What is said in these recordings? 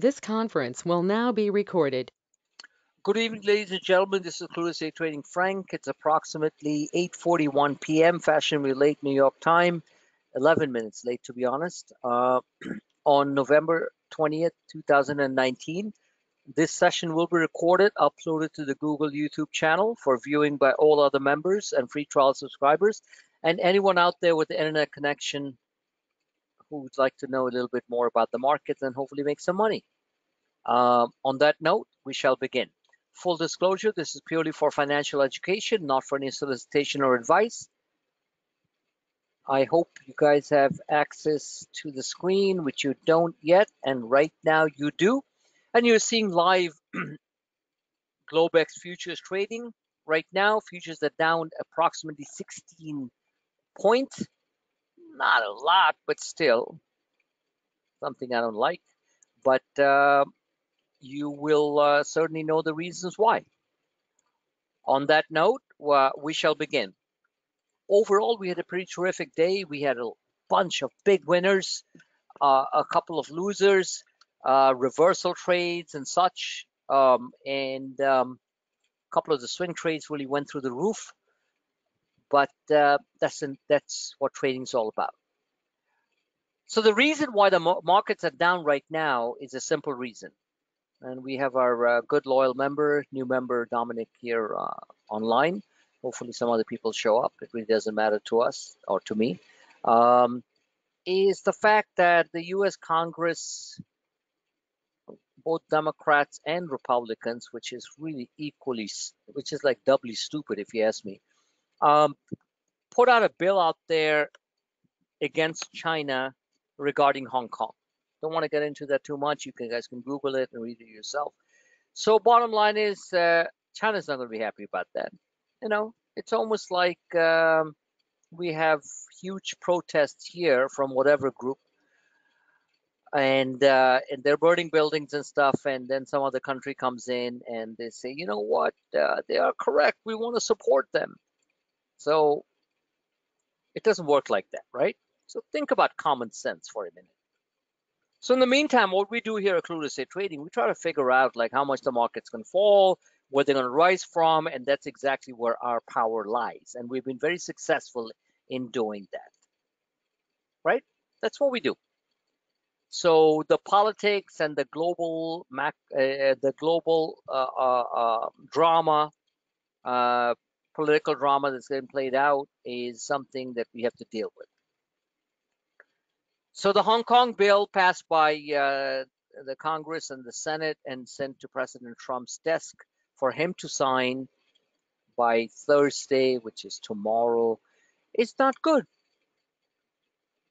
This conference will now be recorded. Good evening, ladies and gentlemen. This is Clueless Day Trading Frank. It's approximately 8:41 p.m. fashionably late New York time, 11 minutes late to be honest. Uh, on November 20th, 2019. This session will be recorded, uploaded to the Google YouTube channel for viewing by all other members and free trial subscribers, and anyone out there with the internet connection who would like to know a little bit more about the markets and hopefully make some money. Um, on that note, we shall begin. Full disclosure, this is purely for financial education, not for any solicitation or advice. I hope you guys have access to the screen, which you don't yet, and right now you do. And you're seeing live Globex futures trading. Right now, futures are down approximately 16 points not a lot, but still something I don't like. But uh, you will uh, certainly know the reasons why. On that note, uh, we shall begin. Overall, we had a pretty terrific day. We had a bunch of big winners, uh, a couple of losers, uh, reversal trades and such, um, and um, a couple of the swing trades really went through the roof but uh, that's an, that's what trading is all about. So the reason why the markets are down right now is a simple reason, and we have our uh, good loyal member, new member Dominic here uh, online. Hopefully, some other people show up. It really doesn't matter to us or to me. Um, is the fact that the U.S. Congress, both Democrats and Republicans, which is really equally, which is like doubly stupid if you ask me, um, put out a bill out there against China regarding Hong Kong. Don't want to get into that too much. You, can, you guys can Google it and read it yourself. So bottom line is uh, China's not going to be happy about that. You know, it's almost like um, we have huge protests here from whatever group and uh, and they're burning buildings and stuff and then some other country comes in and they say you know what uh, they are correct we want to support them so it doesn't work like that, right? So think about common sense for a minute. So in the meantime, what we do here at Clueless Day Trading, we try to figure out like how much the market's to fall, where they're going to rise from, and that's exactly where our power lies. And we've been very successful in doing that, right? That's what we do. So the politics and the global mac, uh, the global uh, uh, uh drama, uh, political drama that's getting played out is something that we have to deal with. So the Hong Kong bill passed by uh, the Congress and the Senate and sent to President Trump's desk for him to sign by Thursday, which is tomorrow, it's not good.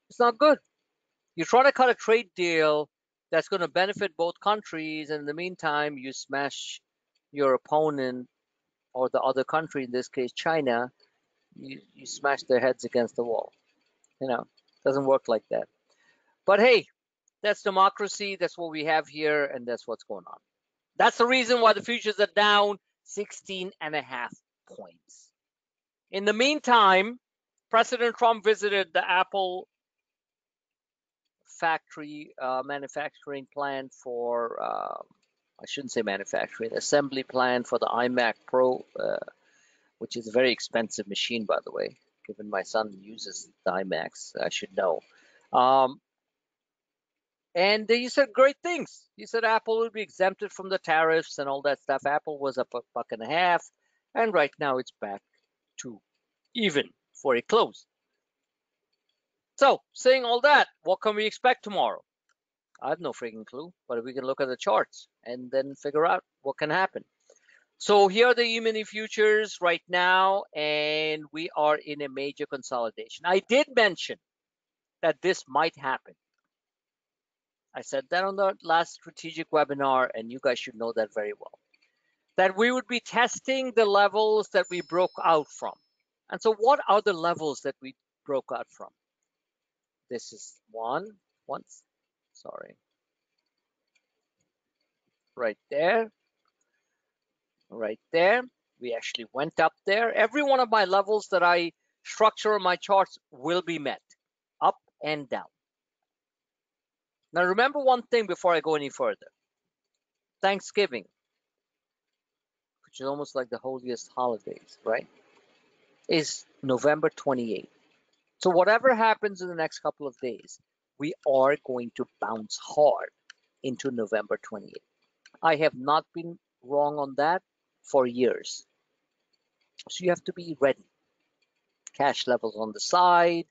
It's not good. You try to cut a trade deal that's going to benefit both countries, and in the meantime, you smash your opponent or the other country, in this case China, you, you smash their heads against the wall. You know, doesn't work like that. But hey, that's democracy. That's what we have here, and that's what's going on. That's the reason why the futures are down 16 and a half points. In the meantime, President Trump visited the Apple factory uh, manufacturing plant for uh, I shouldn't say manufacturing, assembly plan for the iMac Pro, uh, which is a very expensive machine, by the way. Given my son uses the iMacs, I should know. Um, and he said great things. He said Apple would be exempted from the tariffs and all that stuff. Apple was up a buck and a half, and right now it's back to even for a close. So, saying all that, what can we expect tomorrow? I have no freaking clue, but we can look at the charts and then figure out what can happen. So here are the E-mini futures right now, and we are in a major consolidation. I did mention that this might happen. I said that on the last strategic webinar, and you guys should know that very well. That we would be testing the levels that we broke out from. And so what are the levels that we broke out from? This is one, once, sorry. Right there, right there. We actually went up there. Every one of my levels that I structure my charts will be met, up and down. Now remember one thing before I go any further. Thanksgiving, which is almost like the holiest holidays, right? Is November 28th. So whatever happens in the next couple of days, we are going to bounce hard into November 28th. I have not been wrong on that for years. So you have to be ready. Cash levels on the side,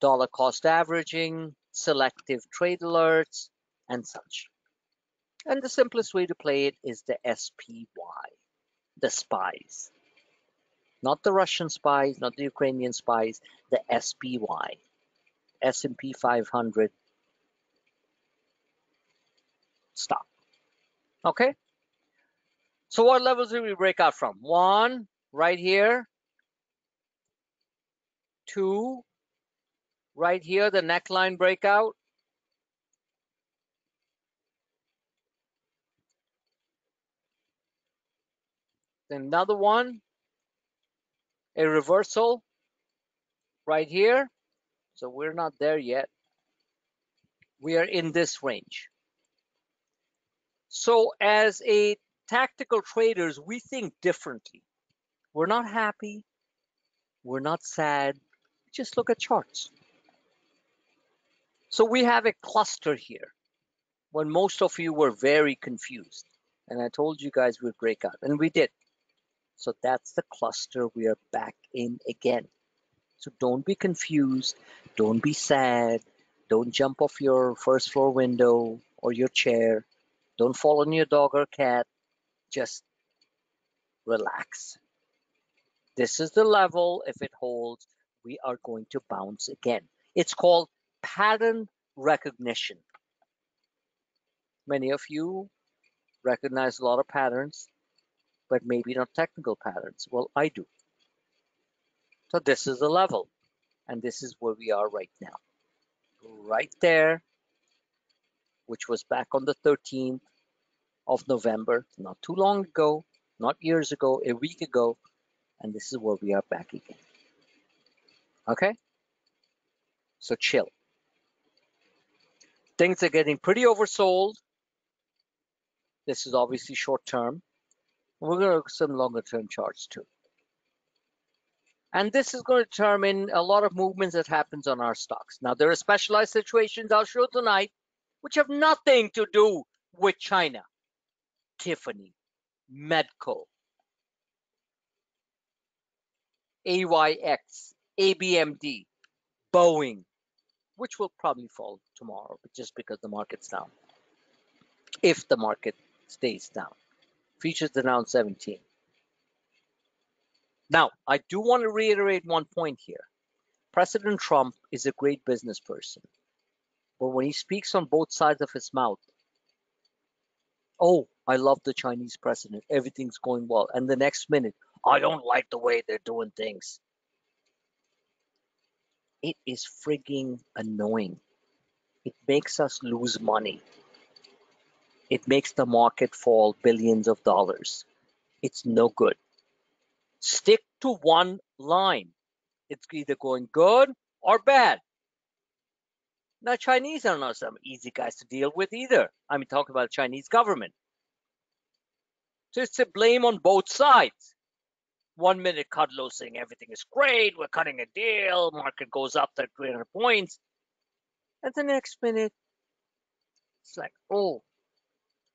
dollar cost averaging, selective trade alerts, and such. And the simplest way to play it is the SPY, the spies. Not the Russian spies, not the Ukrainian spies, the SPY, S&P 500 stock. Okay? So what levels did we break out from? One, right here. Two, right here, the neckline breakout. Another one, a reversal right here. So we're not there yet. We are in this range. So as a tactical traders, we think differently. We're not happy. We're not sad. Just look at charts. So we have a cluster here when most of you were very confused. And I told you guys we'd break out, and we did. So that's the cluster we are back in again. So don't be confused. Don't be sad. Don't jump off your first floor window or your chair. Don't fall on your dog or cat. Just relax. This is the level. If it holds, we are going to bounce again. It's called pattern recognition. Many of you recognize a lot of patterns but maybe not technical patterns. Well, I do. So this is the level, and this is where we are right now. Right there, which was back on the 13th of November, not too long ago, not years ago, a week ago, and this is where we are back again. Okay? So chill. Things are getting pretty oversold. This is obviously short term. We're going to look at some longer term charts too. And this is going to determine a lot of movements that happens on our stocks. Now, there are specialized situations I'll show tonight, which have nothing to do with China. Tiffany, Medco, AYX, ABMD, Boeing, which will probably fall tomorrow, just because the market's down. If the market stays down features the noun 17. Now, I do want to reiterate one point here. President Trump is a great business person, but when he speaks on both sides of his mouth, oh, I love the Chinese president, everything's going well, and the next minute, I don't like the way they're doing things. It is frigging annoying. It makes us lose money it makes the market fall billions of dollars. It's no good. Stick to one line. It's either going good or bad. Now, Chinese are not some easy guys to deal with either. I mean, talking about Chinese government. So it's a blame on both sides. One minute, Kudlow saying everything is great, we're cutting a deal, market goes up to 300 points. And the next minute, it's like, oh,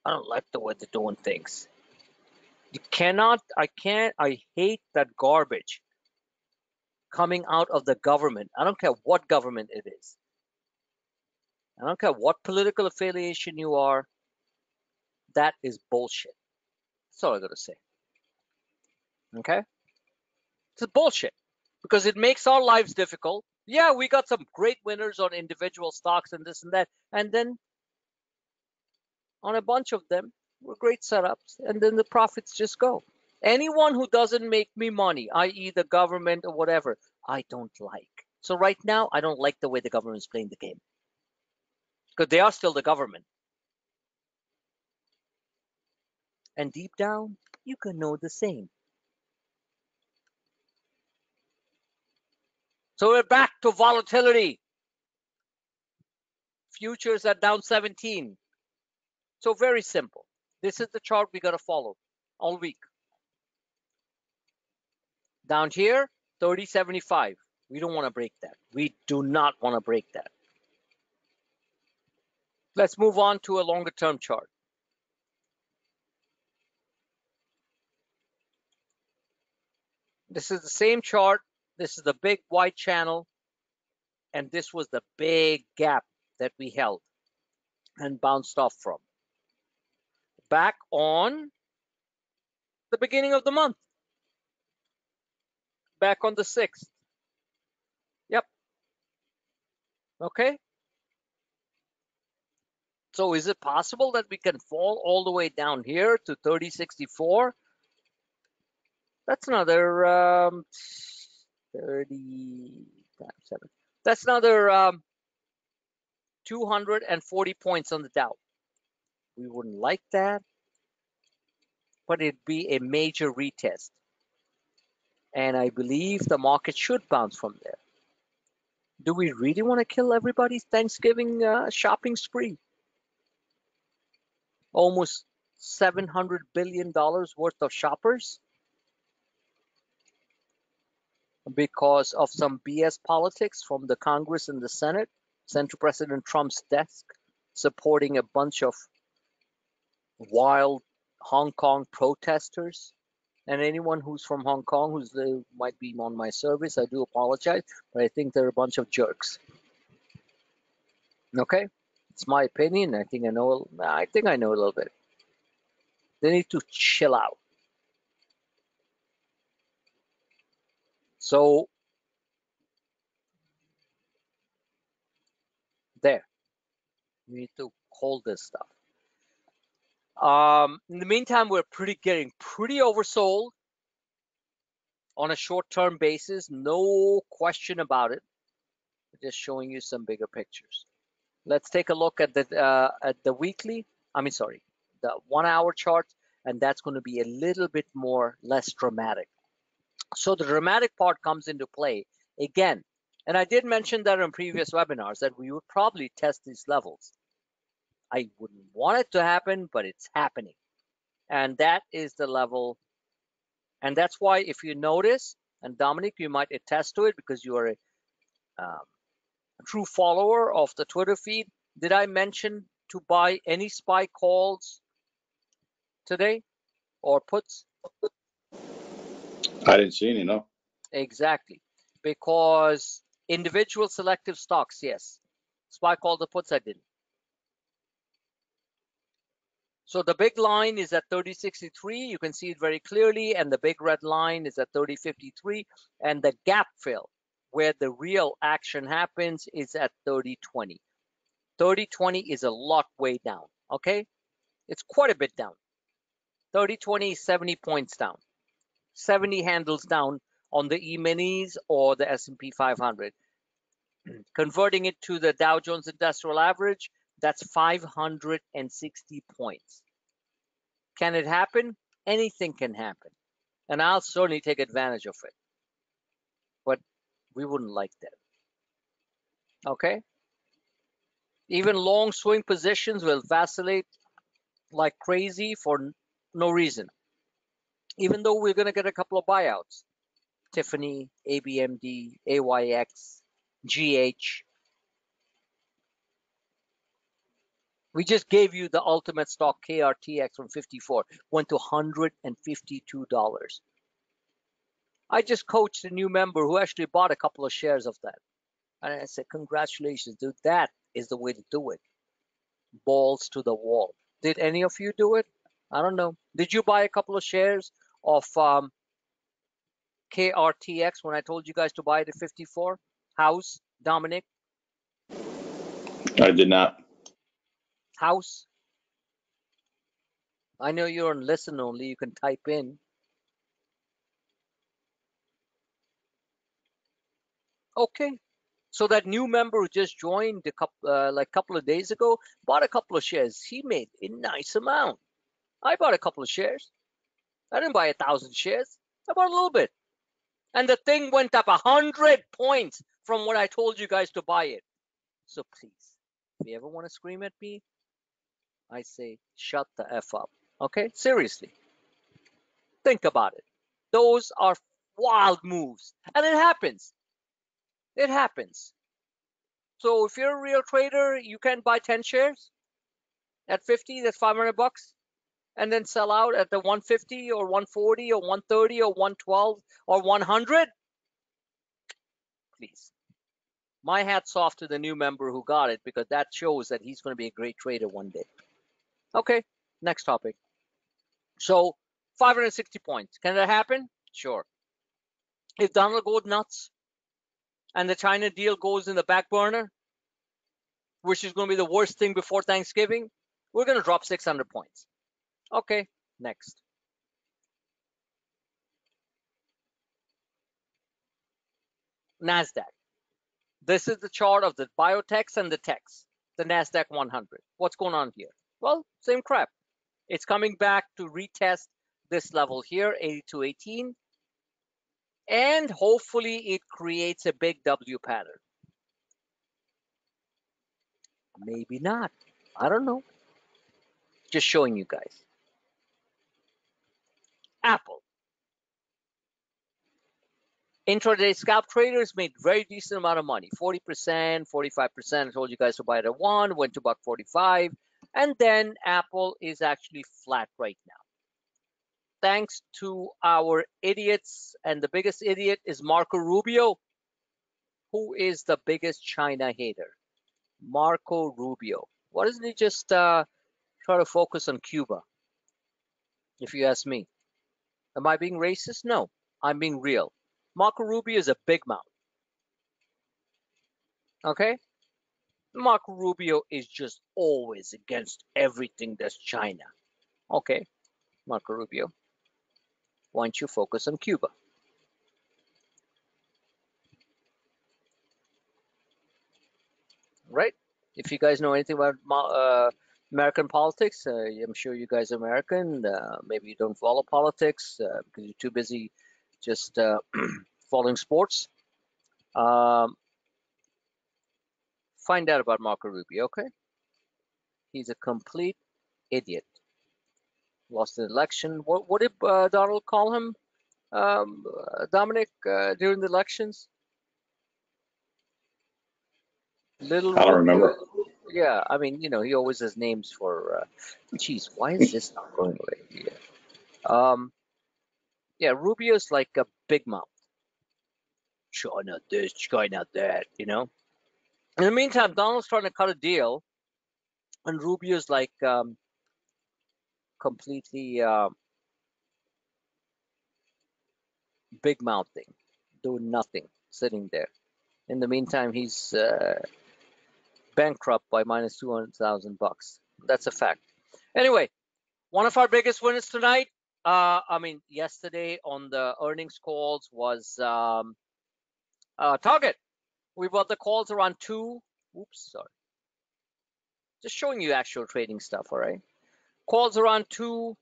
I don't like the way they're doing things. You cannot, I can't, I hate that garbage coming out of the government. I don't care what government it is. I don't care what political affiliation you are. That is bullshit. That's all I gotta say. Okay? It's bullshit because it makes our lives difficult. Yeah, we got some great winners on individual stocks and this and that. And then on a bunch of them were great setups, and then the profits just go. Anyone who doesn't make me money, i.e., the government or whatever, I don't like. So right now, I don't like the way the government is playing the game because they are still the government. And deep down, you can know the same. So we're back to volatility. Futures are down 17. So very simple. This is the chart we got to follow all week. Down here, 3075. We don't want to break that. We do not want to break that. Let's move on to a longer term chart. This is the same chart. This is the big white channel. And this was the big gap that we held and bounced off from. Back on the beginning of the month. Back on the 6th. Yep. Okay. So is it possible that we can fall all the way down here to 3064? That's another um, 30 times 7. That's another um, 240 points on the Dow. We wouldn't like that, but it'd be a major retest. And I believe the market should bounce from there. Do we really want to kill everybody's Thanksgiving uh, shopping spree? Almost $700 billion worth of shoppers because of some BS politics from the Congress and the Senate sent to President Trump's desk supporting a bunch of wild Hong Kong protesters. And anyone who's from Hong Kong who's uh, might be on my service, I do apologize, but I think they're a bunch of jerks. Okay, it's my opinion. I think I know. I think I know a little bit. They need to chill out. So there, we need to hold this stuff. Um, in the meantime, we're pretty getting pretty oversold on a short-term basis, no question about it. Just showing you some bigger pictures. Let's take a look at the uh, at the weekly. I mean, sorry, the one-hour chart, and that's going to be a little bit more less dramatic. So the dramatic part comes into play again. And I did mention that in previous webinars that we would probably test these levels. I wouldn't want it to happen, but it's happening. And that is the level. And that's why if you notice, and Dominic, you might attest to it because you are a, um, a true follower of the Twitter feed. Did I mention to buy any SPY calls today or puts? I didn't see any, no. Exactly. Because individual selective stocks, yes. SPY call the puts, I didn't. So the big line is at 3063. You can see it very clearly. And the big red line is at 3053. And the gap fill, where the real action happens, is at 3020. 3020 is a lot way down, okay? It's quite a bit down. 3020 is 70 points down. 70 handles down on the E-minis or the S&P 500. Converting it to the Dow Jones Industrial Average, that's 560 points. Can it happen? Anything can happen. And I'll certainly take advantage of it. But we wouldn't like that. Okay? Even long swing positions will vacillate like crazy for no reason even though we're going to get a couple of buyouts Tiffany, ABMD, AYX, GH. We just gave you the ultimate stock KRTX from 54, went to $152. I just coached a new member who actually bought a couple of shares of that. And I said, Congratulations, dude, that is the way to do it. Balls to the wall. Did any of you do it? I don't know. Did you buy a couple of shares of um, KRTX when I told you guys to buy the 54 house, Dominic? I did not. House? I know you're on listen only. You can type in. Okay. So that new member who just joined a couple, uh, like couple of days ago, bought a couple of shares. He made a nice amount. I bought a couple of shares. I didn't buy a thousand shares. I bought a little bit. And the thing went up a hundred points from what I told you guys to buy it. So please, if you ever want to scream at me, I say shut the F up. Okay, seriously. Think about it. Those are wild moves. And it happens. It happens. So if you're a real trader, you can buy 10 shares at 50, that's 500 bucks, and then sell out at the 150 or 140 or 130 or 112 or 100. Please. My hat's off to the new member who got it because that shows that he's going to be a great trader one day. Okay, next topic. So 560 points. Can that happen? Sure. If Donald goes nuts and the China deal goes in the back burner, which is going to be the worst thing before Thanksgiving, we're going to drop 600 points. Okay, next. NASDAQ. This is the chart of the biotechs and the techs, the NASDAQ 100. What's going on here? Well, same crap. It's coming back to retest this level here, 82.18, and hopefully it creates a big W pattern. Maybe not. I don't know. Just showing you guys. Apple. Intraday scalp traders made very decent amount of money 40%, 45%. I told you guys to buy it at one, went to about 45. And then Apple is actually flat right now. Thanks to our idiots, and the biggest idiot is Marco Rubio, who is the biggest China hater. Marco Rubio. Why doesn't he just uh, try to focus on Cuba? If you ask me. Am I being racist? No, I'm being real. Marco Rubio is a big mouth. Okay? Marco Rubio is just always against everything that's China. Okay, Marco Rubio, why don't you focus on Cuba? Right? If you guys know anything about uh, American politics, uh, I'm sure you guys are American. Uh, maybe you don't follow politics uh, because you're too busy just uh, following sports. Um, find out about Marco Rubio, okay? He's a complete idiot. Lost an election. What, what did uh, Donald call him, um, uh, Dominic, uh, during the elections? Little. I don't remember. Yeah, I mean, you know, he always has names for. Uh, geez, why is this not going away? Yeah. Um, yeah, Rubio's like a big mouth. China this, China that, you know. In the meantime, Donald's trying to cut a deal, and Rubio's like um, completely uh, big mouthing, doing nothing, sitting there. In the meantime, he's uh, bankrupt by minus 200,000 bucks. That's a fact. Anyway, one of our biggest winners tonight, uh, I mean, yesterday on the earnings calls was um, uh, Target. We bought the calls around two. Oops, sorry. Just showing you actual trading stuff, all right? Calls around two.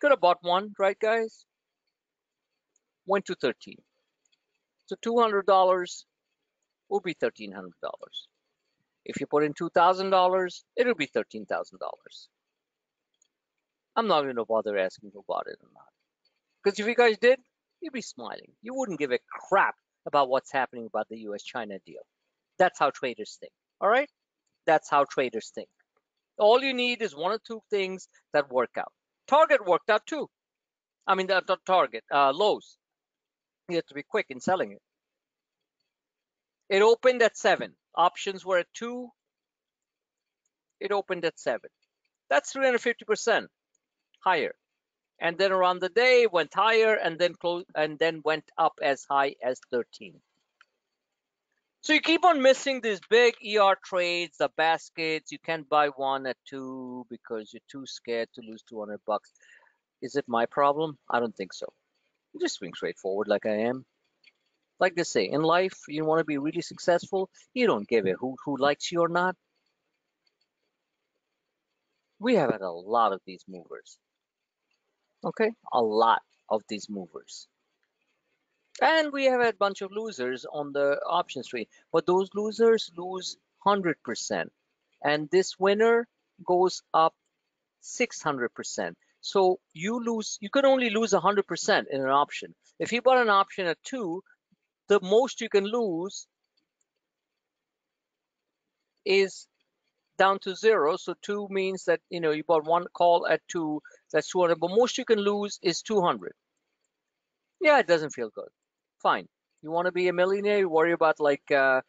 Could have bought one, right, guys? Went to 13. So $200 will be $1,300. If you put in $2,000, it'll be $13,000. I'm not going to bother asking who bought it or not. Because if you guys did, you'd be smiling. You wouldn't give a crap about what's happening about the US China deal. That's how traders think. All right? That's how traders think. All you need is one or two things that work out. Target worked out too. I mean, the, the Target, uh, Lowe's. You have to be quick in selling it. It opened at seven. Options were at two. It opened at seven. That's 350% higher and then around the day went higher and then close and then went up as high as 13 so you keep on missing these big er trades the baskets. You can't buy one at two because you're too scared to lose 200 bucks. Is it my problem? I don't think so. You just swing straight forward like i am. Like they say in life you want to be really successful you don't give a who who likes you or not. We have had a lot of these movers okay a lot of these movers and we have a bunch of losers on the options trade but those losers lose 100% and this winner goes up 600%. So you lose, you can only lose 100% in an option. If you bought an option at two, the most you can lose is down to zero. So two means that, you know, you bought one call at two, that's 200, but most you can lose is 200. Yeah, it doesn't feel good. Fine. You want to be a millionaire, you worry about like uh,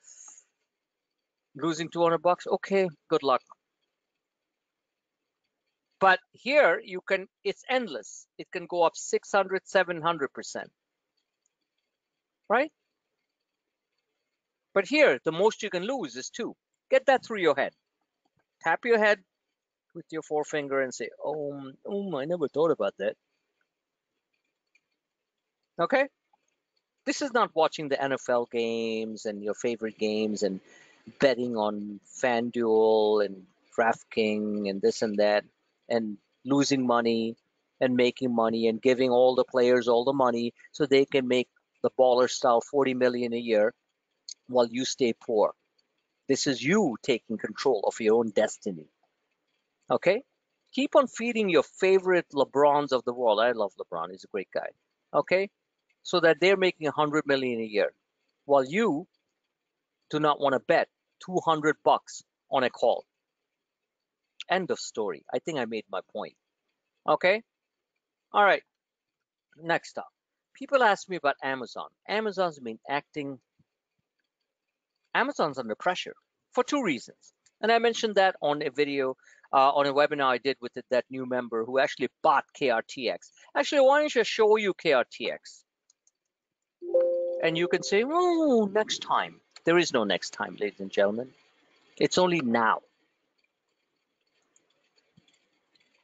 losing 200 bucks. Okay, good luck. But here you can, it's endless. It can go up 600, 700%. Right? But here, the most you can lose is two. Get that through your head. Tap your head with your forefinger and say, oh, oh, I never thought about that. Okay? This is not watching the NFL games and your favorite games and betting on FanDuel and DraftKings and this and that and losing money and making money and giving all the players all the money so they can make the baller style 40 million a year while you stay poor. This is you taking control of your own destiny. Okay? Keep on feeding your favorite LeBrons of the world. I love LeBron, he's a great guy. Okay? So that they're making 100 million a year while you do not want to bet 200 bucks on a call. End of story. I think I made my point. Okay? All right. Next up. People ask me about Amazon. Amazon's been acting Amazon's under pressure for two reasons. And I mentioned that on a video, uh, on a webinar I did with that new member who actually bought KRTX. Actually, why don't you show you KRTX? And you can say, oh, next time. There is no next time, ladies and gentlemen. It's only now.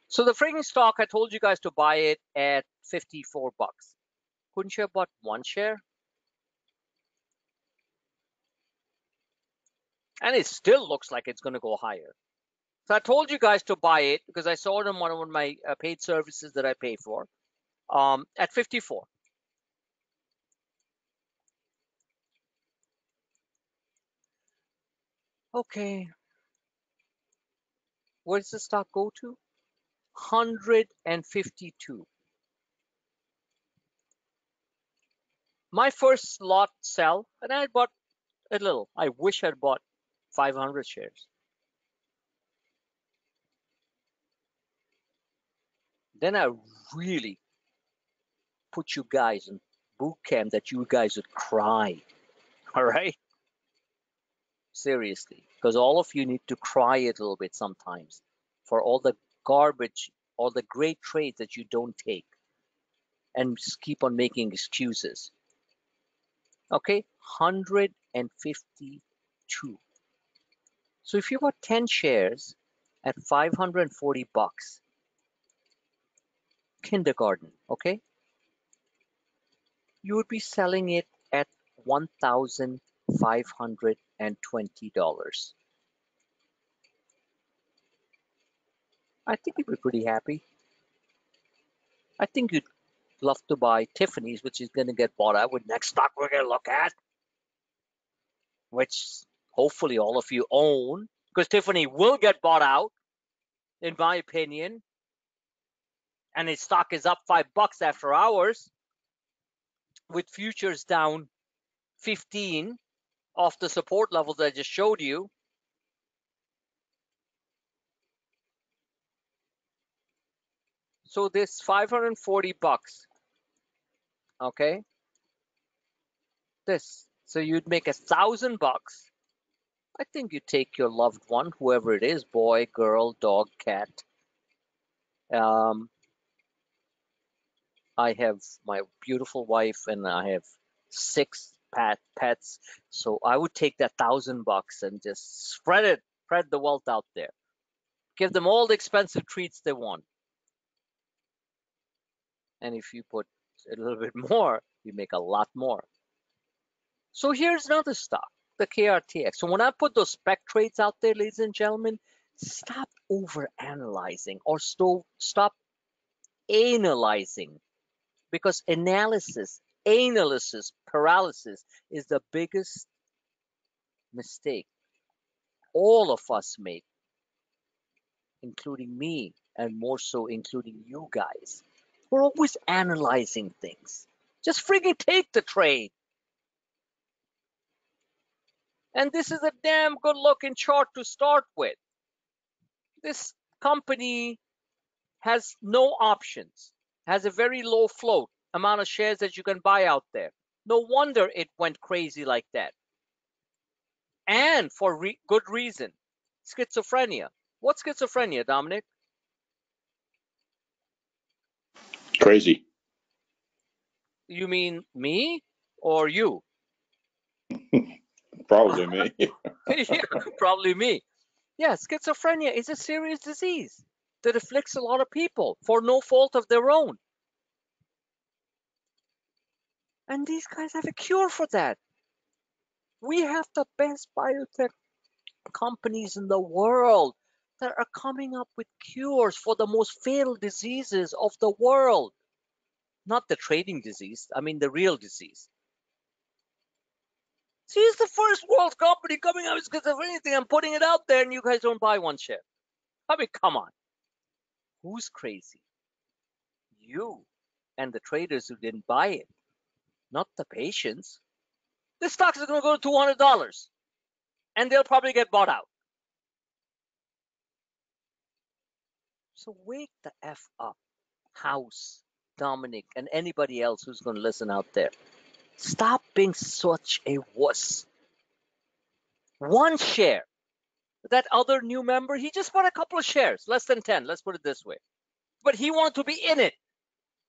So the freaking stock, I told you guys to buy it at 54 bucks. Couldn't you have bought one share? And it still looks like it's going to go higher. So I told you guys to buy it because I saw it on one of my uh, paid services that I pay for um, at 54. Okay. Where does the stock go to? 152. My first lot sell, and I bought a little. I wish I'd bought 500 shares. Then I really put you guys in boot camp that you guys would cry. All right? Seriously. Because all of you need to cry a little bit sometimes for all the garbage, all the great trades that you don't take and just keep on making excuses. Okay? 152. So if you bought 10 shares at 540 bucks, kindergarten, okay? You would be selling it at $1,520. I think you'd be pretty happy. I think you'd love to buy Tiffany's, which is going to get bought out with next stock we're going to look at, which hopefully all of you own because Tiffany will get bought out, in my opinion. And its stock is up five bucks after hours with futures down 15 off the support levels I just showed you. So this 540 bucks, okay? This, so you'd make a thousand bucks I think you take your loved one, whoever it is, boy, girl, dog, cat. Um, I have my beautiful wife and I have six pet pets. So I would take that thousand bucks and just spread it, spread the wealth out there. Give them all the expensive treats they want. And if you put a little bit more, you make a lot more. So here's another stock the KRTX. So when I put those spec trades out there, ladies and gentlemen, stop over analyzing or st stop analyzing because analysis, analysis paralysis is the biggest mistake all of us make, including me and more so including you guys. We're always analyzing things. Just freaking take the trade. And this is a damn good looking chart to start with. This company has no options, has a very low float amount of shares that you can buy out there. No wonder it went crazy like that. And for re good reason schizophrenia. What's schizophrenia, Dominic? Crazy. You mean me or you? Probably me. yeah, probably me. Yeah, schizophrenia is a serious disease that afflicts a lot of people for no fault of their own. And these guys have a cure for that. We have the best biotech companies in the world that are coming up with cures for the most fatal diseases of the world. Not the trading disease, I mean the real disease. She's the first world company coming out Because with anything. I'm putting it out there and you guys don't buy one share. I mean, come on. Who's crazy? You and the traders who didn't buy it, not the patients. This stock is going to go to $200 and they'll probably get bought out. So wake the F up, House, Dominic, and anybody else who's going to listen out there. Stop being such a wuss. One share. That other new member, he just bought a couple of shares, less than 10, let's put it this way. But he wanted to be in it.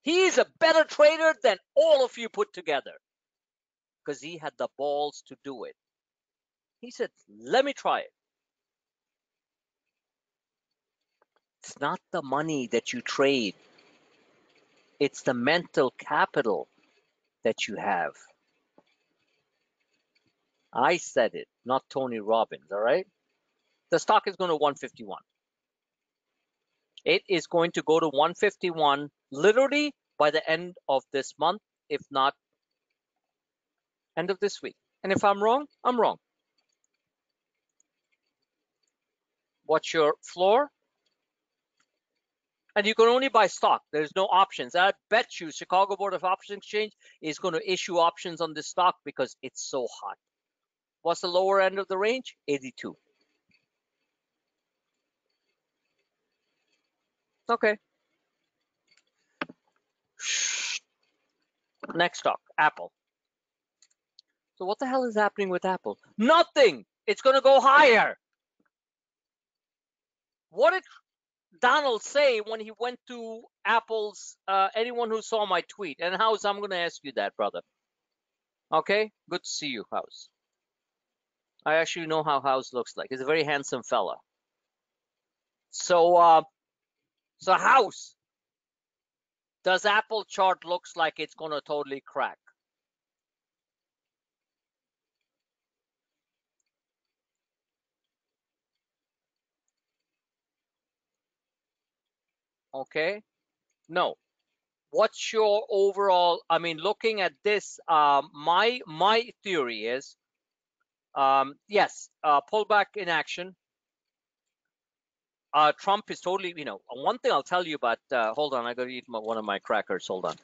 He's a better trader than all of you put together because he had the balls to do it. He said, Let me try it. It's not the money that you trade, it's the mental capital that you have. I said it, not Tony Robbins, all right? The stock is going to 151. It is going to go to 151 literally by the end of this month, if not end of this week. And if I'm wrong, I'm wrong. What's your floor? And you can only buy stock. There's no options. I bet you Chicago Board of Options Exchange is going to issue options on this stock because it's so hot. What's the lower end of the range? 82. Okay. Next stock, Apple. So what the hell is happening with Apple? Nothing. It's going to go higher. What it Donald say when he went to Apple's? Uh, anyone who saw my tweet and House, I'm going to ask you that, brother. Okay, good to see you, House. I actually know how House looks like. He's a very handsome fella. So, uh, so House, does Apple chart looks like it's going to totally crack? Okay? No. What's your overall i mean looking at this um, my my theory is um, yes uh, pullback in action. Uh, trump is totally you know one thing i'll tell you about uh, hold on i gotta eat my, one of my crackers hold on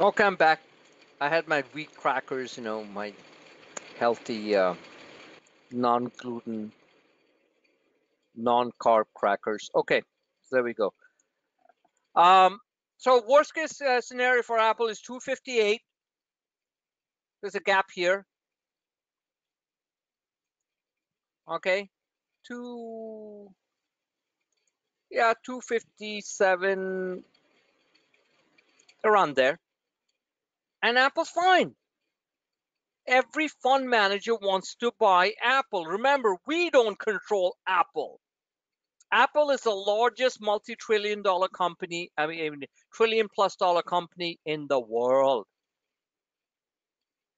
Okay, I'm back. I had my wheat crackers, you know, my healthy, uh, non-gluten, non-carb crackers. Okay, so there we go. Um, so worst case uh, scenario for Apple is 258. There's a gap here. Okay, two, yeah, 257 around there. And Apple's fine. Every fund manager wants to buy Apple. Remember, we don't control Apple. Apple is the largest multi-trillion dollar company, I mean, trillion plus dollar company in the world.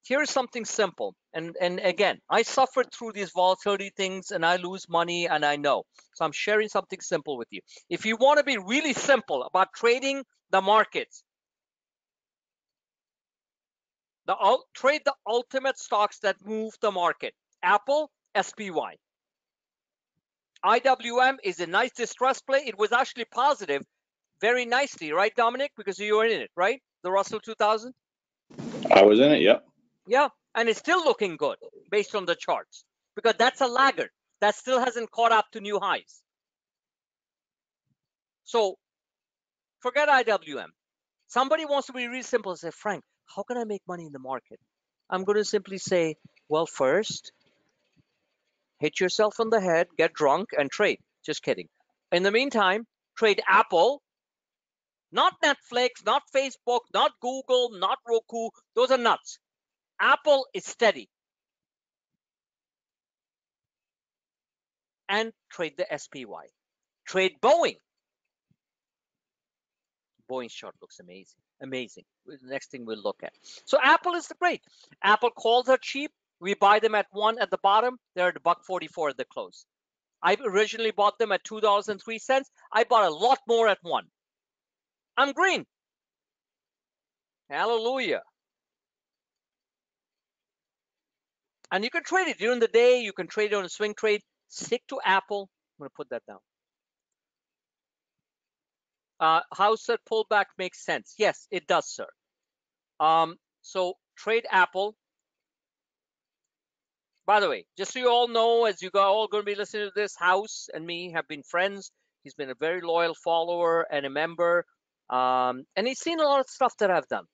Here's something simple. And, and again, I suffered through these volatility things and I lose money and I know. So I'm sharing something simple with you. If you want to be really simple about trading the markets, the trade the ultimate stocks that move the market. Apple, SPY. IWM is a nice distress play. It was actually positive very nicely, right, Dominic? Because you were in it, right? The Russell 2000? I was in it, yeah. Yeah, and it's still looking good based on the charts because that's a laggard that still hasn't caught up to new highs. So forget IWM. Somebody wants to be really simple and say, Frank, how can I make money in the market? I'm going to simply say, well, first, hit yourself on the head, get drunk, and trade. Just kidding. In the meantime, trade Apple, not Netflix, not Facebook, not Google, not Roku. Those are nuts. Apple is steady. And trade the SPY. Trade Boeing. Boeing's chart looks amazing. Amazing. Next thing we'll look at. So Apple is great. Apple calls are cheap. We buy them at one at the bottom. They're at buck 44 at the close. I originally bought them at two dollars and three cents. I bought a lot more at one. I'm green. Hallelujah. And you can trade it during the day. You can trade it on a swing trade. Stick to Apple. I'm going to put that down. Uh, said pullback makes sense? Yes, it does, sir. Um, so trade Apple. By the way, just so you all know, as you are all going to be listening to this, House and me have been friends. He's been a very loyal follower and a member. Um, and he's seen a lot of stuff that I've done.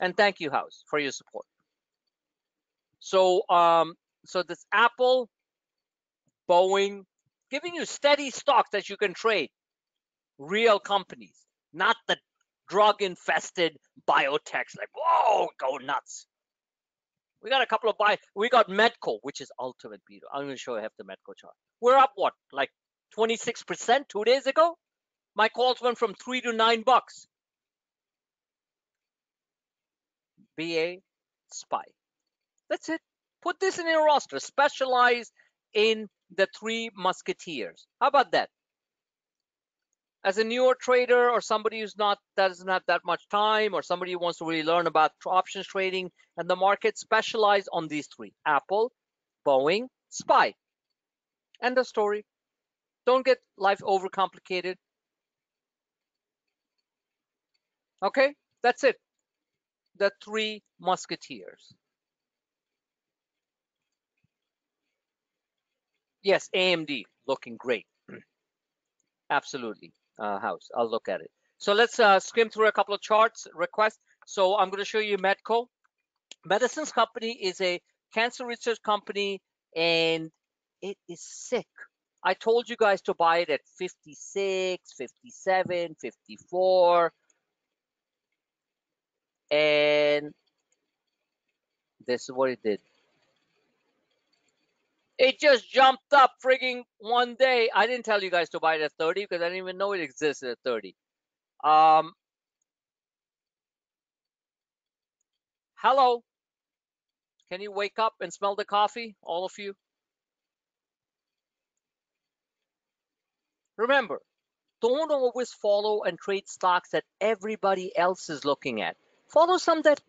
And thank you, House, for your support. So, um, so this Apple, Boeing, giving you steady stocks that you can trade, real companies, not the drug infested biotechs. Like, whoa, go nuts. We got a couple of buy. We got Medco, which is ultimate beetle. I'm going to show you have the Medco chart. We're up what, like 26% two days ago? My calls went from three to nine bucks. BA SPY. That's it. Put this in your roster. Specialize in the three musketeers. How about that? As a newer trader or somebody who's not that doesn't have that much time or somebody who wants to really learn about options trading and the market, specialize on these three: Apple, Boeing, SPY. End of story. Don't get life overcomplicated. Okay, that's it. The three musketeers. Yes, AMD looking great. Absolutely, uh, house. I'll look at it. So let's uh, skim through a couple of charts requests. So I'm going to show you Medco. Medicines Company is a cancer research company, and it is sick. I told you guys to buy it at 56, 57, 54. And this is what it did. It just jumped up frigging one day. I didn't tell you guys to buy it at 30 because I didn't even know it existed at 30. Um, hello. Can you wake up and smell the coffee, all of you? Remember, don't always follow and trade stocks that everybody else is looking at. Follow some that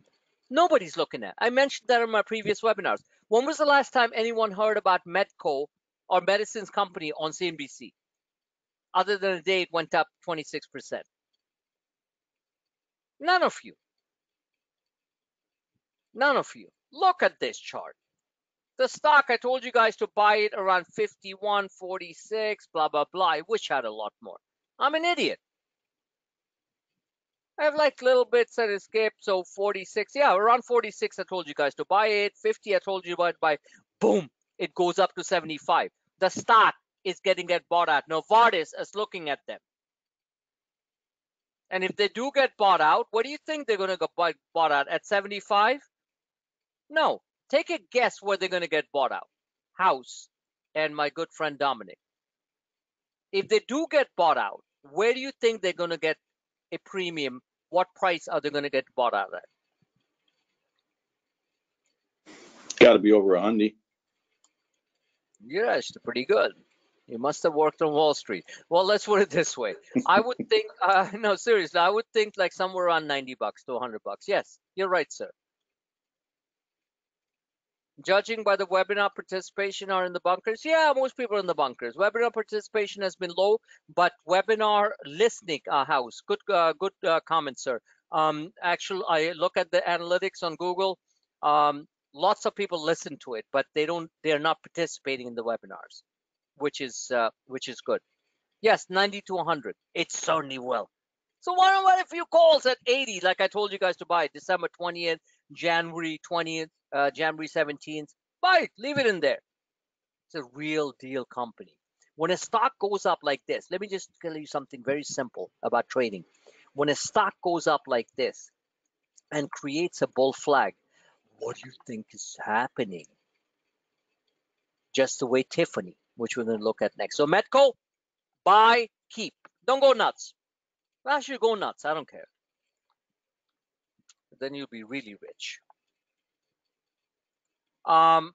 nobody's looking at. I mentioned that in my previous webinars. When was the last time anyone heard about Medco or Medicines Company on CNBC? Other than the day it went up 26%. None of you. None of you. Look at this chart. The stock, I told you guys to buy it around 51, 46, blah, blah, blah. I wish I had a lot more. I'm an idiot. I have like little bits that escape. So 46, yeah, around 46, I told you guys to buy it. 50, I told you about buy. Boom, it goes up to 75. The stock is getting get bought at. Novartis is looking at them. And if they do get bought out, what do you think they're going to get bought out at 75? No. Take a guess where they're going to get bought out. House and my good friend Dominic. If they do get bought out, where do you think they're going to get a premium? What price are they going to get bought out at? Got to be over a hundred. You're pretty good. You must have worked on Wall Street. Well, let's put it this way. I would think, uh, no, seriously, I would think like somewhere around 90 bucks to 100 bucks. Yes, you're right, sir. Judging by the webinar participation are in the bunkers, yeah, most people are in the bunkers. Webinar participation has been low, but webinar listening, uh, house, good, uh, good uh, comment, sir. Um, actually, I look at the analytics on Google. Um, lots of people listen to it, but they don't, they're not participating in the webinars, which is, uh, which is good. Yes, 90 to 100. It certainly will. So why don't a few calls at 80, like I told you guys to buy December 20th, January 20th, uh, January 17th. Buy it, leave it in there. It's a real deal company. When a stock goes up like this, let me just tell you something very simple about trading. When a stock goes up like this and creates a bull flag, what do you think is happening? Just the way Tiffany, which we're going to look at next. So Medco, buy, keep. Don't go nuts. Actually, go nuts. I don't care. Then you'll be really rich. Um,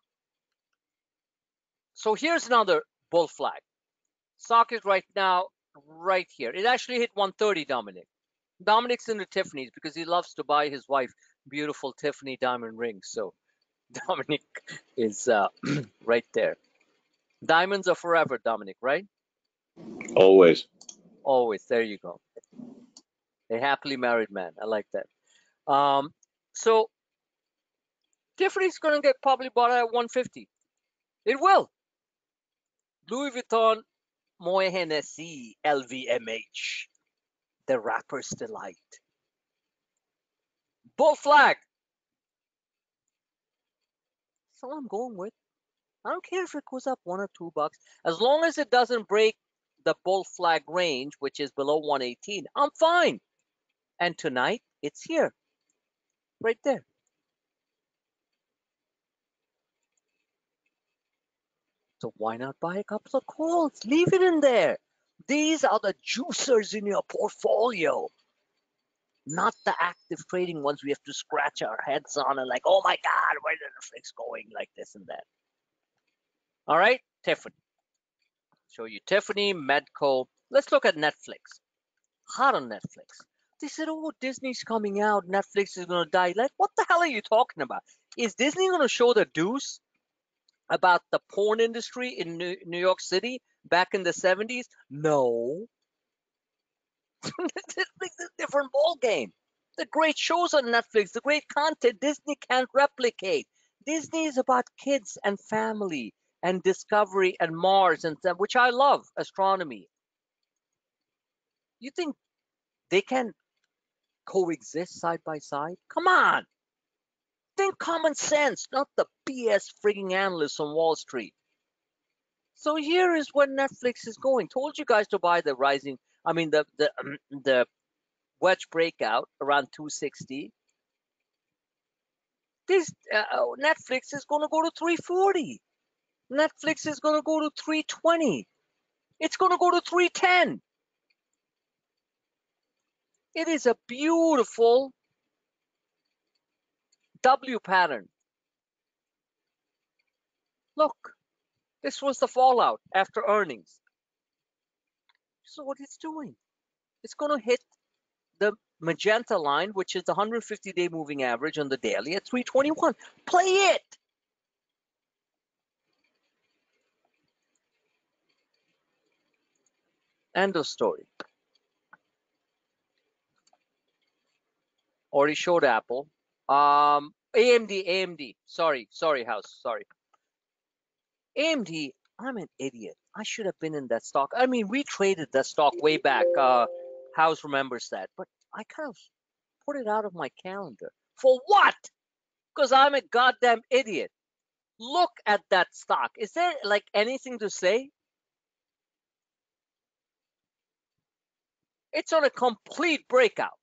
so here's another bull flag. Stock is right now right here. It actually hit 130, Dominic. Dominic's into Tiffany's because he loves to buy his wife beautiful Tiffany diamond rings. So Dominic is uh, right there. Diamonds are forever, Dominic, right? Always. Always. There you go. A happily married man. I like that. Um, so Tiffany's going to get probably bought at 150. It will. Louis Vuitton, Moet Hennessy, LVMH, the rapper's delight. Bull flag. That's all I'm going with. I don't care if it goes up one or two bucks. As long as it doesn't break the bull flag range, which is below 118, I'm fine. And tonight, it's here. Right there. So why not buy a couple of calls? Leave it in there. These are the juicers in your portfolio, not the active trading ones we have to scratch our heads on and like, oh my God, where the Netflix going like this and that. All right, Tiffany. Show you Tiffany, Medco. Let's look at Netflix. Hot on Netflix. They said, oh, Disney's coming out. Netflix is going to die. Like, what the hell are you talking about? Is Disney going to show the deuce? about the porn industry in New, York City back in the 70s? No. it's a different ball game. The great shows on Netflix, the great content Disney can't replicate. Disney is about kids and family and discovery and Mars and which I love, astronomy. You think they can coexist side by side? Come on. Think common sense, not the BS frigging analysts on Wall Street. So here is where Netflix is going. Told you guys to buy the rising, I mean the the um, the wedge breakout around 260. This uh, oh, Netflix is going to go to 340. Netflix is going to go to 320. It's going to go to 310. It is a beautiful W pattern. Look, this was the fallout after earnings. So what it's doing, it's going to hit the magenta line, which is the 150 day moving average on the daily at 321. Play it. End of story. Already showed Apple. Um, AMD, AMD. Sorry, sorry, house. Sorry. AMD. I'm an idiot. I should have been in that stock. I mean, we traded that stock way back. Uh, house remembers that, but I kind of put it out of my calendar. For what? Because I'm a goddamn idiot. Look at that stock. Is there like anything to say? It's on a complete breakout.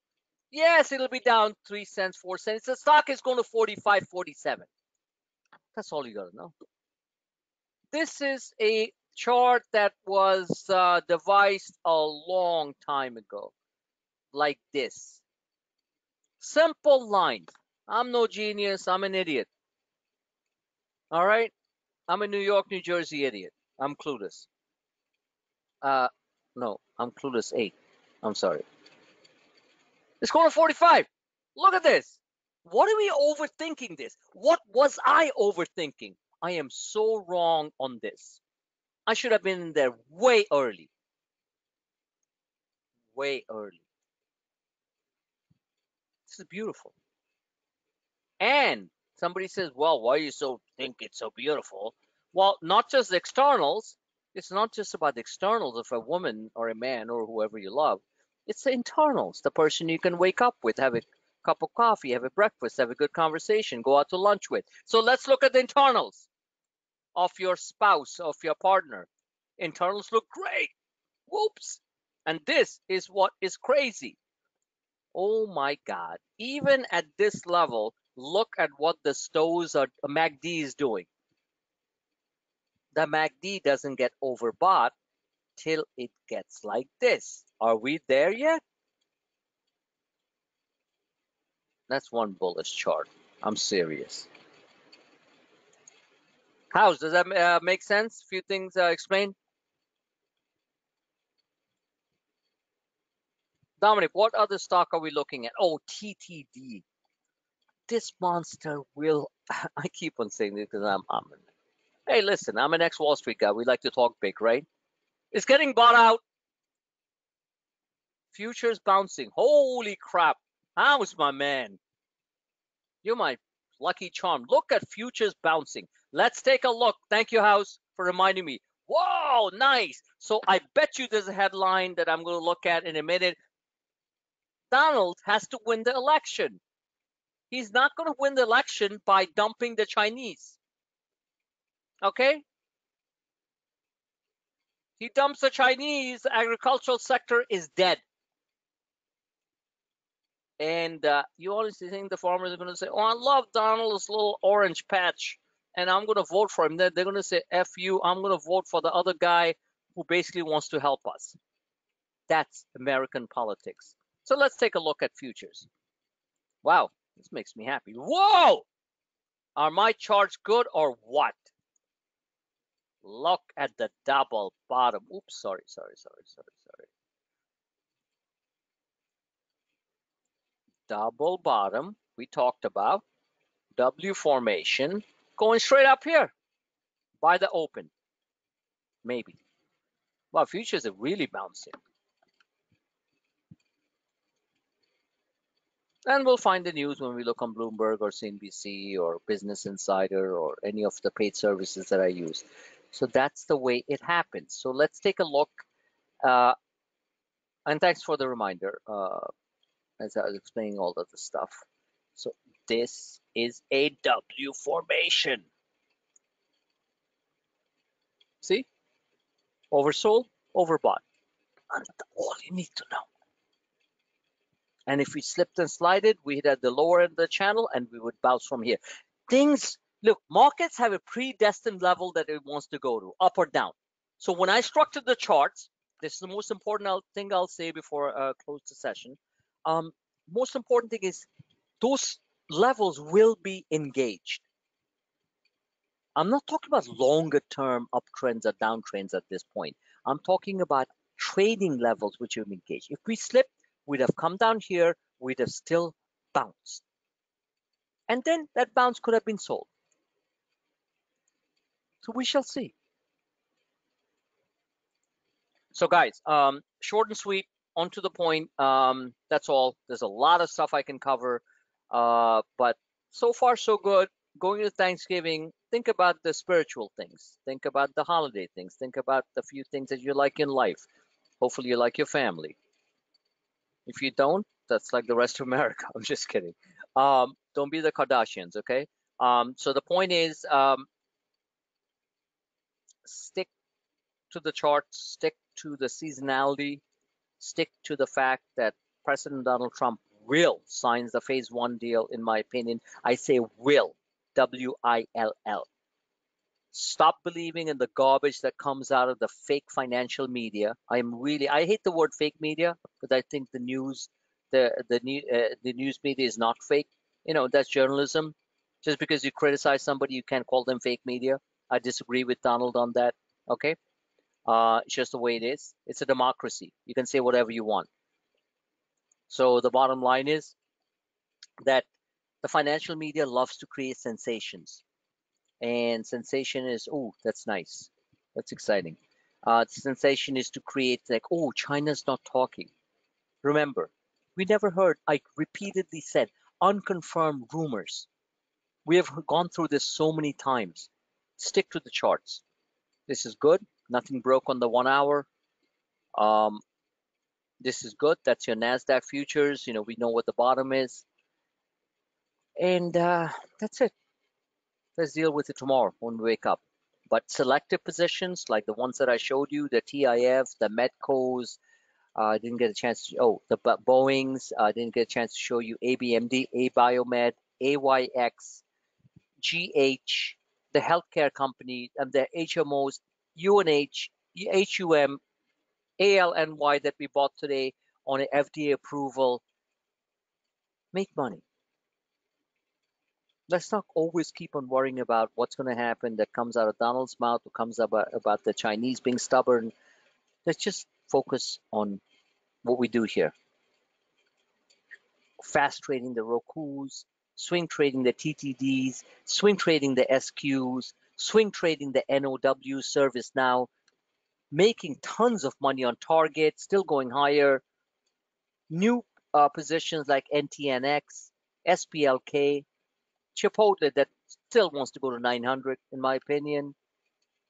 Yes, it'll be down three cents, four cents. The stock is going to 45, 47. That's all you got to know. This is a chart that was uh, devised a long time ago, like this. Simple lines. I'm no genius. I'm an idiot. All right. I'm a New York, New Jersey idiot. I'm clueless. Uh, no, I'm clueless eight. I'm sorry. It's going to 45. Look at this. What are we overthinking this? What was I overthinking? I am so wrong on this. I should have been there way early. Way early. This is beautiful. And somebody says, well, why you so think it's so beautiful? Well, not just the externals. It's not just about the externals of a woman or a man or whoever you love. It's the internals, the person you can wake up with, have a cup of coffee, have a breakfast, have a good conversation, go out to lunch with. So let's look at the internals of your spouse, of your partner. Internals look great. Whoops. And this is what is crazy. Oh my God. Even at this level, look at what the stows or MACD is doing. The MACD doesn't get overbought till it gets like this. Are we there yet? That's one bullish chart. I'm serious. House, does that uh, make sense? Few things uh, explained. Dominic, what other stock are we looking at? Oh, TTD. This monster will. I keep on saying this because I'm, I'm. Hey, listen, I'm an ex Wall Street guy. We like to talk big, right? It's getting bought out. Futures bouncing. Holy crap. How's my man? You're my lucky charm. Look at futures bouncing. Let's take a look. Thank you, House, for reminding me. Whoa, nice. So I bet you there's a headline that I'm going to look at in a minute. Donald has to win the election. He's not going to win the election by dumping the Chinese. Okay? He dumps the Chinese, agricultural sector is dead. And uh, you always think the farmers are going to say, oh, I love Donald's little orange patch, and I'm going to vote for him. Then they're going to say, F you, I'm going to vote for the other guy who basically wants to help us. That's American politics. So let's take a look at futures. Wow, this makes me happy. Whoa! Are my charts good or what? Look at the double bottom. Oops, sorry, sorry, sorry, sorry, sorry. Double bottom, we talked about. W formation, going straight up here by the open. Maybe. Well, futures are really bouncing. And we'll find the news when we look on Bloomberg or CNBC or Business Insider or any of the paid services that I use. So that's the way it happens. So let's take a look. Uh, and thanks for the reminder uh, as I was explaining all of the stuff. So this is a W formation. See? Oversold, overbought. And all you need to know. And if we slipped and slided, we hit at the lower end of the channel and we would bounce from here. Things look, markets have a predestined level that it wants to go to, up or down. So when I structured the charts, this is the most important thing I'll say before I uh, close the session. Um, most important thing is those levels will be engaged. I'm not talking about longer term uptrends or downtrends at this point. I'm talking about trading levels which are engaged. If we slip, we'd have come down here, we'd have still bounced. And then that bounce could have been sold. So we shall see. So guys, um, short and sweet, on to the point. Um, that's all. There's a lot of stuff I can cover, uh, but so far so good. Going to Thanksgiving, think about the spiritual things. Think about the holiday things. Think about the few things that you like in life. Hopefully you like your family. If you don't, that's like the rest of America. I'm just kidding. Um, don't be the Kardashians, okay? Um, so the point is, um, stick to the charts, stick to the seasonality, stick to the fact that President Donald Trump will sign the phase one deal, in my opinion. I say will, W I L L. Stop believing in the garbage that comes out of the fake financial media. I'm really, I hate the word fake media because I think the news, the the new uh, the news media is not fake. You know, that's journalism. Just because you criticize somebody, you can't call them fake media. I disagree with Donald on that. Okay, uh, it's just the way it is. It's a democracy. You can say whatever you want. So the bottom line is that the financial media loves to create sensations. And sensation is oh that's nice. That's exciting. Uh, sensation is to create like oh china's not talking. Remember we never heard i repeatedly said unconfirmed rumors. We have gone through this so many times. Stick to the charts. This is good nothing broke on the one hour. Um, this is good. That's your nasdaq futures. You know we know what the bottom is. And uh, that's it. Let's deal with it tomorrow when we wake up. But selective positions like the ones that I showed you, the TIF, the Medcos, uh, I uh, didn't get a chance to, oh, the Boeings, I uh, didn't get a chance to show you ABMD, Abiomed, AYX, GH, the healthcare company, and the HMOs, UNH, HUM, ALNY that we bought today on an FDA approval. Make money let's not always keep on worrying about what's going to happen that comes out of Donald's mouth or comes about, about the Chinese being stubborn. Let's just focus on what we do here. Fast trading the Rokus, swing trading the TTDs, swing trading the SQs, swing trading the NOW ServiceNow, making tons of money on target, still going higher. New uh, positions like NTNX, SPLK, Chipotle that still wants to go to 900, in my opinion.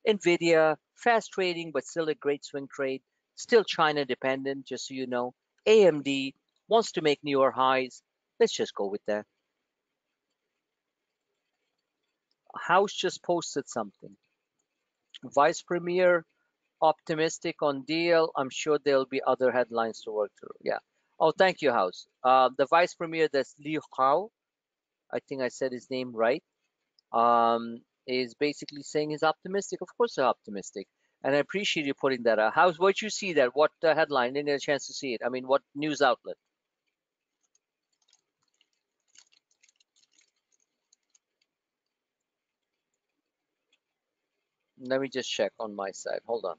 Nvidia, fast trading, but still a great swing trade. Still China dependent, just so you know. AMD wants to make newer highs. Let's just go with that. House just posted something. Vice Premier optimistic on deal. I'm sure there'll be other headlines to work through. Yeah. Oh, thank you, House. Uh, the Vice Premier, that's Liu Hao. I think I said his name right, um, is basically saying he's optimistic. Of course, they're optimistic. And I appreciate you putting that out. How's what you see that? What uh, headline? Didn't get a chance to see it. I mean, what news outlet? Let me just check on my side. Hold on.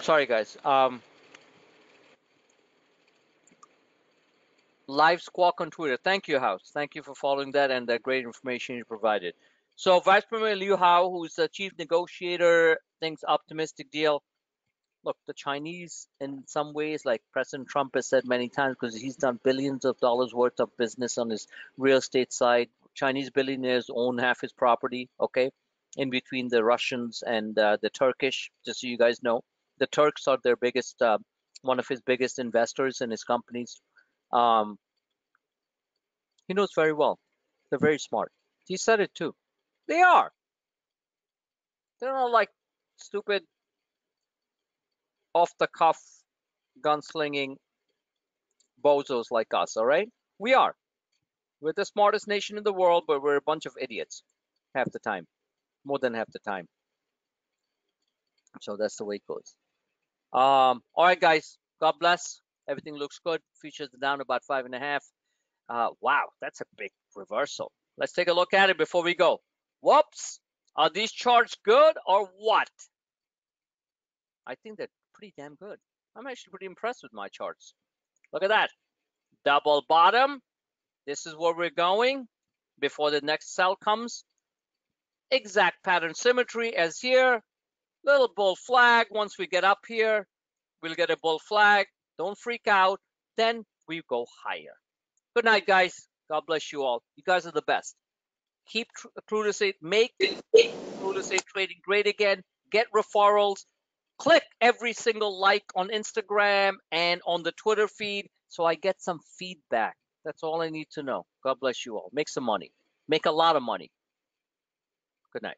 sorry guys. Um, LiveSquawk on Twitter. Thank you, House. Thank you for following that and the great information you provided. So Vice Premier Liu Hao, who's the chief negotiator, thinks optimistic deal. Look, the Chinese, in some ways, like President Trump has said many times, because he's done billions of dollars worth of business on his real estate side. Chinese billionaires own half his property, okay, in between the Russians and uh, the Turkish, just so you guys know the Turks are their biggest, uh, one of his biggest investors in his companies. Um, he knows very well. They're very smart. He said it too. They are. They're not like stupid, off the cuff, gunslinging bozos like us, all right? We are. We're the smartest nation in the world, but we're a bunch of idiots half the time, more than half the time. So that's the way it goes. Um, all right, guys. God bless. Everything looks good. Futures are down about five and a half. Uh, wow, that's a big reversal. Let's take a look at it before we go. Whoops. Are these charts good or what? I think they're pretty damn good. I'm actually pretty impressed with my charts. Look at that. Double bottom. This is where we're going before the next cell comes. Exact pattern symmetry as here little bull flag. Once we get up here, we'll get a bull flag. Don't freak out. Then we go higher. Good night, guys. God bless you all. You guys are the best. Keep say, make say trading great again. Get referrals. click every single like on Instagram and on the Twitter feed so I get some feedback. That's all I need to know. God bless you all. Make some money. Make a lot of money. Good night.